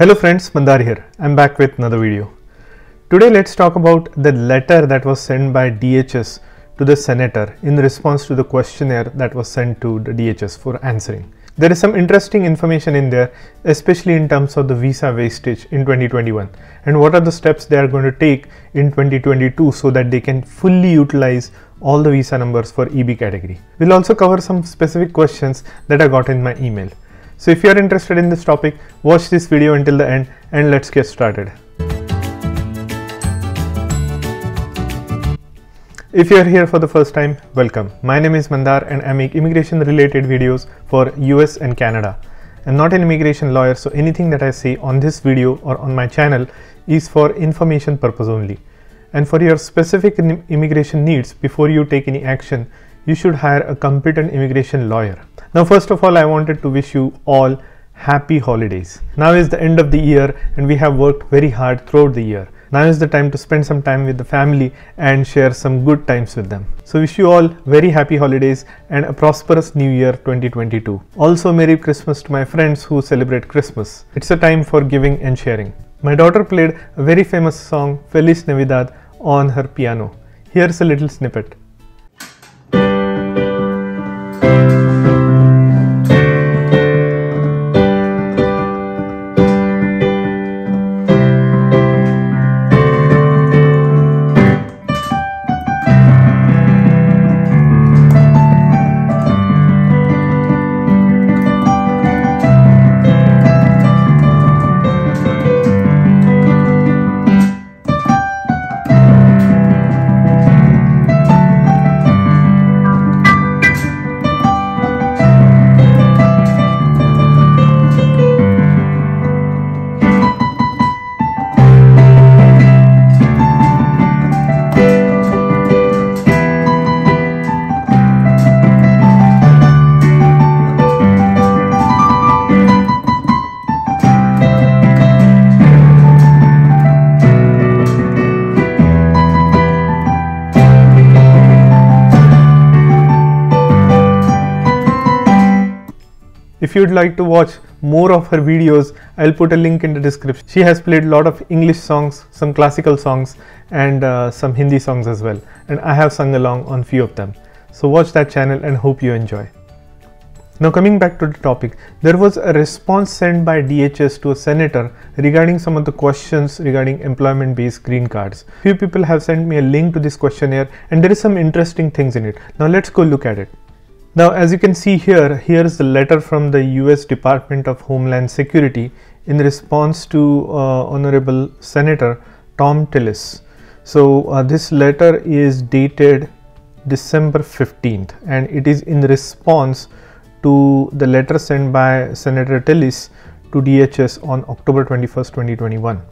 Hello friends, Mandar here. I'm back with another video. Today let's talk about the letter that was sent by DHS to the senator in response to the questionnaire that was sent to the DHS for answering. There is some interesting information in there, especially in terms of the visa wastage in 2021 and what are the steps they are going to take in 2022 so that they can fully utilize all the visa numbers for EB category. We'll also cover some specific questions that I got in my email. So if you are interested in this topic, watch this video until the end and let's get started. If you are here for the first time, welcome. My name is Mandar and I make immigration related videos for US and Canada. I'm not an immigration lawyer so anything that I say on this video or on my channel is for information purpose only. And for your specific immigration needs before you take any action, you should hire a competent immigration lawyer. Now, first of all, I wanted to wish you all happy holidays. Now is the end of the year and we have worked very hard throughout the year. Now is the time to spend some time with the family and share some good times with them. So wish you all very happy holidays and a prosperous new year 2022. Also Merry Christmas to my friends who celebrate Christmas. It's a time for giving and sharing. My daughter played a very famous song Feliz Navidad on her piano. Here's a little snippet. If you'd like to watch more of her videos, I'll put a link in the description. She has played a lot of English songs, some classical songs and uh, some Hindi songs as well. And I have sung along on few of them. So watch that channel and hope you enjoy. Now coming back to the topic, there was a response sent by DHS to a senator regarding some of the questions regarding employment based green cards. Few people have sent me a link to this questionnaire and there is some interesting things in it. Now let's go look at it. Now, as you can see here, here is the letter from the US Department of Homeland Security in response to uh, Honorable Senator Thom Tillis. So, uh, this letter is dated December 15th and it is in response to the letter sent by Senator Tillis to DHS on October 21st, 2021.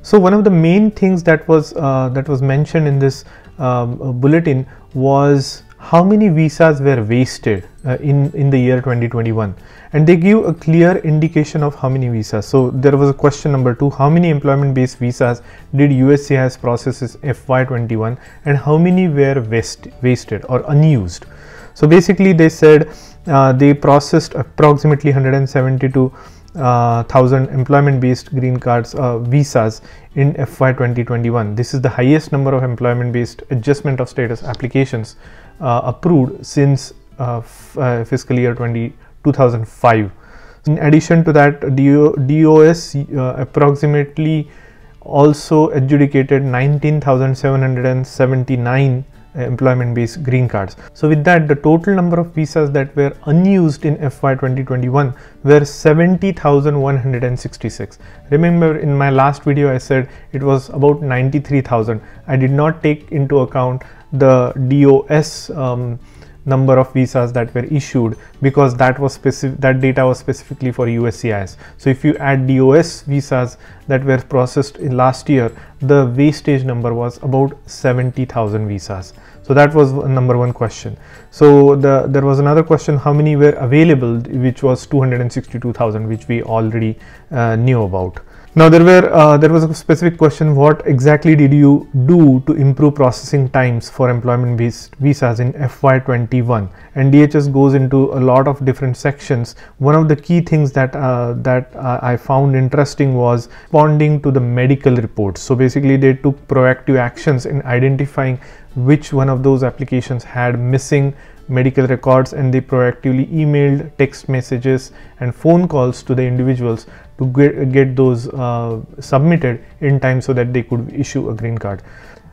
So, one of the main things that was uh, that was mentioned in this um, bulletin was how many visas were wasted uh, in in the year 2021 and they give a clear indication of how many visas. So there was a question number 2 how many employment based visas did USCIS processes FY21 and how many were waste, wasted or unused? So basically they said uh, they processed approximately 172 uh, thousand employment based green cards uh, visas in FY 2021 this is the highest number of employment based adjustment of status applications approved since uh, uh, fiscal year 20, 2005. In addition to that, DO, DOS approximately also adjudicated 19,779 employment based green cards. So with that the total number of visas that were unused in FY 2021 were 70,166. Remember in my last video I said it was about 93,000. I did not take into account the DOS um, number of visas that were issued because that was specific that data was specifically for USCIS. So if you add DOS visas that were processed in last year, the wastage number was about 70,000 visas. So that was number one question. So the there was another question how many were available which was 262,000 which we already uh, knew about. Now there were uh, there was a specific question what exactly did you do to improve processing times for employment visas in FY21 and DHS goes into a lot of different sections. One of the key things that uh, that uh, I found interesting was responding to the medical reports. So basically they took proactive actions in identifying which one of those applications had missing medical records and they proactively emailed text messages and phone calls to the individuals to get, get those uh, submitted in time so that they could issue a green card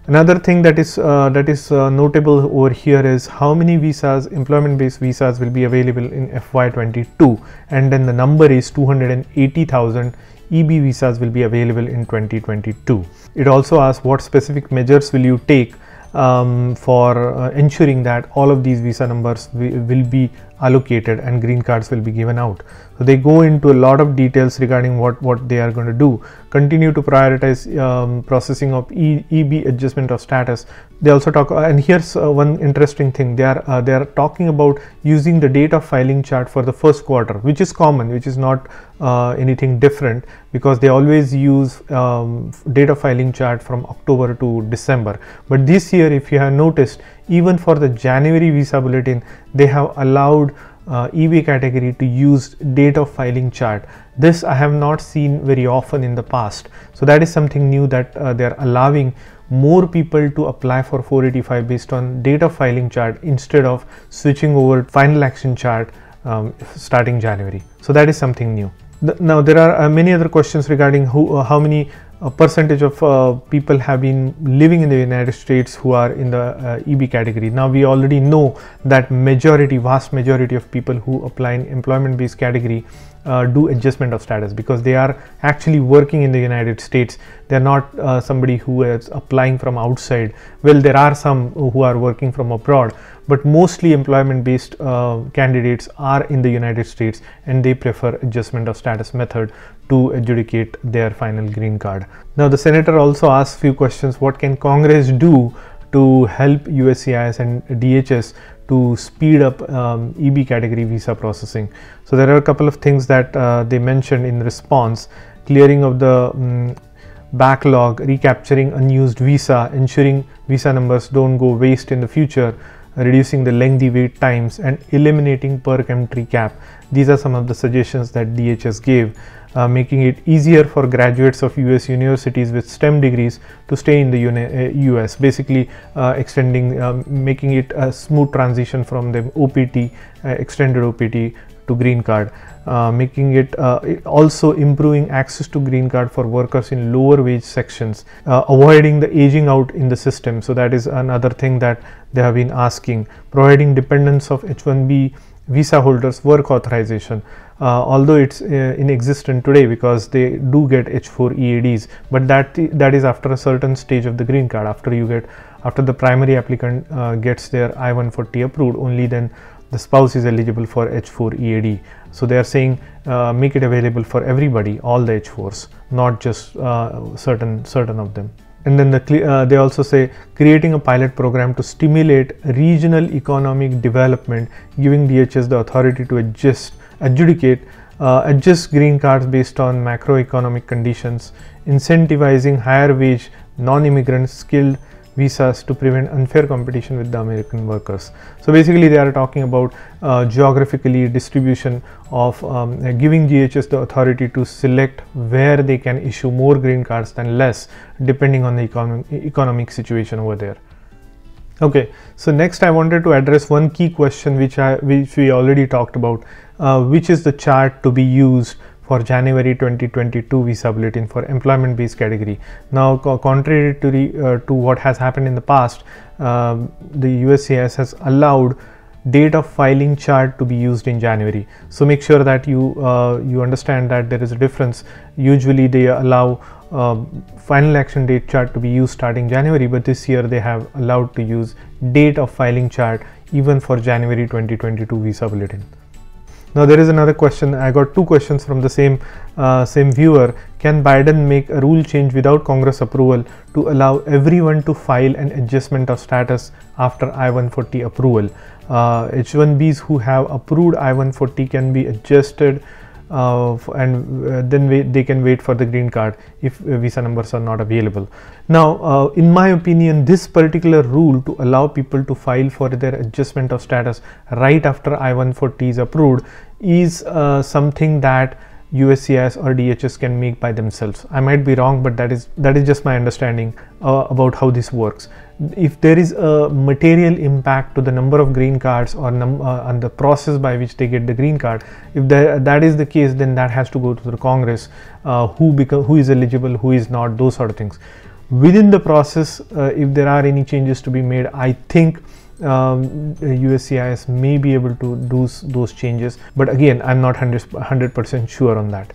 another thing that is uh, that is uh, notable over here is how many visas employment based visas will be available in fy22 and then the number is 280000 EB visas will be available in 2022. It also asks what specific measures will you take um, for uh, ensuring that all of these visa numbers will be allocated and green cards will be given out. So they go into a lot of details regarding what, what they are going to do. Continue to prioritize um, processing of e, EB adjustment of status. They also talk, and here's uh, one interesting thing. They are uh, they are talking about using the date of filing chart for the first quarter, which is common, which is not uh, anything different because they always use um, date of filing chart from October to December. But this year, if you have noticed, even for the January visa bulletin, they have allowed uh, EB category to use date of filing chart. This I have not seen very often in the past. So that is something new that uh, they are allowing more people to apply for 485 based on date of filing chart instead of switching over final action chart um, starting January. So that is something new. Now there are uh, many other questions regarding who, uh, how many a percentage of uh, people have been living in the United States who are in the uh, EB category. Now we already know that majority, vast majority of people who apply in employment based category uh, do adjustment of status because they are actually working in the United States. They are not uh, somebody who is applying from outside. Well, there are some who are working from abroad, but mostly employment based uh, candidates are in the United States and they prefer adjustment of status method to adjudicate their final green card. Now, the senator also asked few questions. What can Congress do to help USCIS and DHS to speed up um, EB category visa processing. So there are a couple of things that uh, they mentioned in response, clearing of the um, backlog, recapturing unused visa, ensuring visa numbers don't go waste in the future, reducing the lengthy wait times and eliminating per country cap. These are some of the suggestions that DHS gave uh, making it easier for graduates of US universities with STEM degrees to stay in the US, uh, basically uh, extending, um, making it a smooth transition from the OPT, uh, extended OPT to green card. Uh, making it uh, also improving access to green card for workers in lower wage sections, avoiding the aging out in the system. So that is another thing that they have been asking. Providing dependence of H1B visa holders work authorization uh, although it's uh, inexistent today because they do get H4 EADs but that that is after a certain stage of the green card. After you get after the primary applicant uh, gets their I-140 approved only then the spouse is eligible for H4 EAD so they are saying uh, make it available for everybody all the H4s not just uh, certain certain of them and then the, uh, they also say creating a pilot program to stimulate regional economic development giving DHS the authority to adjust adjudicate uh, adjust green cards based on macroeconomic conditions incentivizing higher wage non-immigrant skilled visas to prevent unfair competition with the American workers. So basically they are talking about uh, geographically distribution of um, giving DHS the authority to select where they can issue more green cards than less depending on the economic, economic situation over there. Okay, so next I wanted to address one key question which I which we already talked about, uh, which is the chart to be used for January 2022 visa bulletin for employment based category. Now, co contrary to, the, uh, to what has happened in the past, uh, the USCIS has allowed date of filing chart to be used in January. So make sure that you uh, you understand that there is a difference. Usually they allow uh, final action date chart to be used starting January, but this year they have allowed to use date of filing chart even for January 2022 visa bulletin. Now there is another question. I got two questions from the same uh, same viewer. Can Biden make a rule change without Congress approval to allow everyone to file an adjustment of status after I-140 approval? Uh, H-1Bs who have approved I-140 can be adjusted uh, and uh, then they can wait for the green card if uh, visa numbers are not available. Now, uh, in my opinion, this particular rule to allow people to file for their adjustment of status right after I-140 is approved is uh, something that USCIS or DHS can make by themselves. I might be wrong, but that is that is just my understanding uh, about how this works. If there is a material impact to the number of green cards or num- uh, and the process by which they get the green card, if that, that is the case, then that has to go to the Congress, uh, who become who is eligible, who is not, those sort of things. Within the process, uh, if there are any changes to be made, I think um, USCIS may be able to do those changes, but again, I'm not 100% sure on that.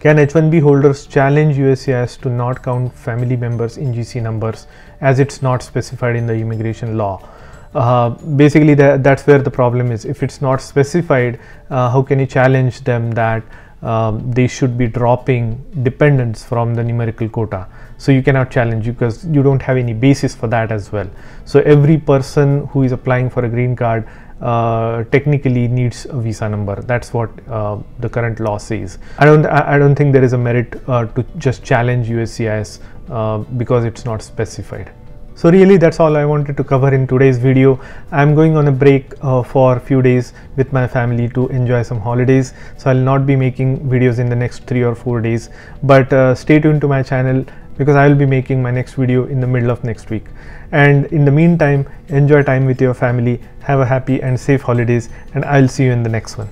Can H1B holders challenge USCIS to not count family members in GC numbers as it's not specified in the immigration law? Uh, basically, that, that's where the problem is. If it's not specified, uh, how can you challenge them that um, they should be dropping dependence from the numerical quota? so you cannot challenge because you don't have any basis for that as well. So every person who is applying for a green card uh, technically needs a visa number. That's what uh, the current law says. I don't i don't think there is a merit uh, to just challenge uscis uh, because it's not specified so really that's all I wanted to cover in today's video. I'm going on a break uh, for a few days with my family to enjoy some holidays. So I'll not be making videos in the next three or four days. But uh, stay tuned to my channel because I will be making my next video in the middle of next week. And in the meantime, enjoy time with your family, have a happy and safe holidays, and I'll see you in the next one.